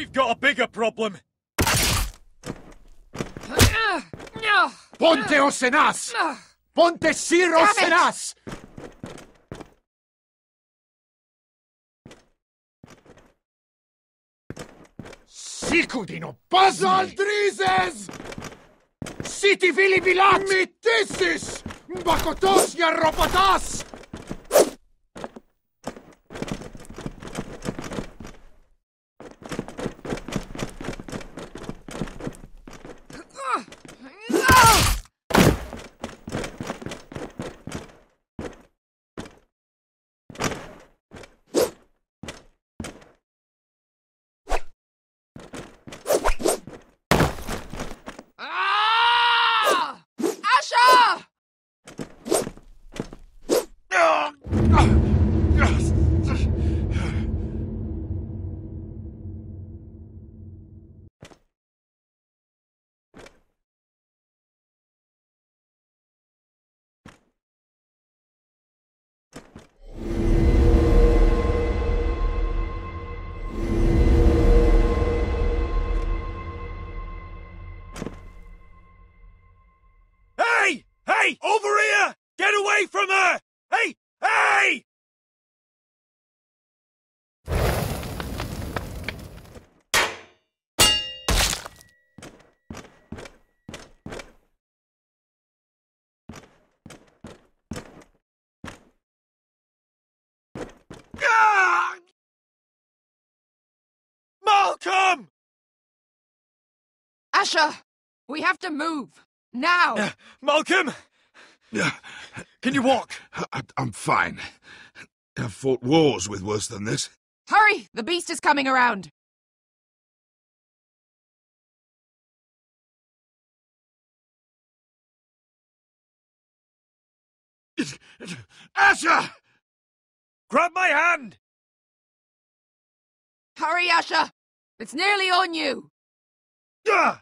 We've got a bigger problem. Ponte Osenas! Ponte Sir Damn it! Osenas! Sikudino Bazaldrizes! Siti Vili Vilat! Mittissis! Bakotos ja Ropatas! Hey! Over here! Get away from her! Hey! Hey! Ah! Malcolm! Asher! We have to move! Now! Uh, Malcolm! Yeah, Can you walk? I, I'm fine. I've fought wars with worse than this. Hurry! The beast is coming around! Asher! Grab my hand! Hurry, Asher! It's nearly on you! Ah!